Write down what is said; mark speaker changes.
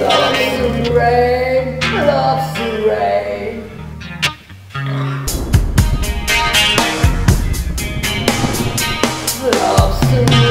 Speaker 1: rain, loves to rain. Loves to rain, loves to rain.